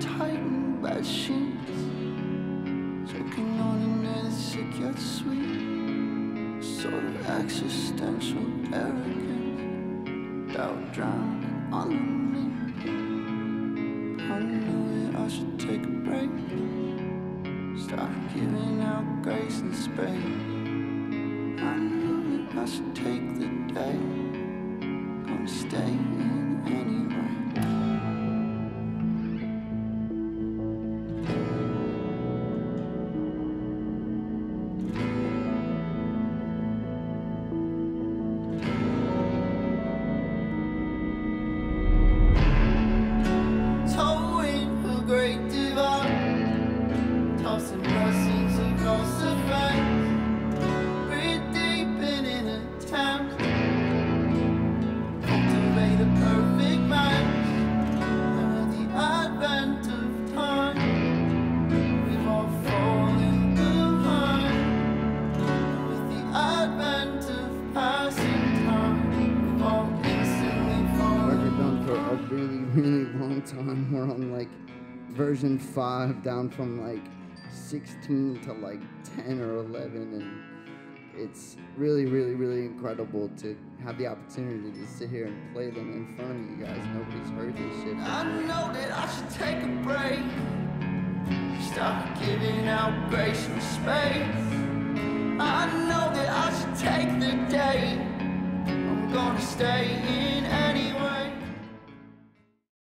tighten bad sheets. Taking on another sick yet sweet. Sort of existential arrogance. Doubt drowning underneath. Start giving out grace and space. I knew that must take the day. Gonna stay really, long time. We're on like version 5, down from like 16 to like 10 or 11. And it's really, really, really incredible to have the opportunity to sit here and play them in front of you guys. Nobody's heard this shit. I know that I should take a break. Stop giving out grace and space. I know that I should take the day. I'm gonna stay in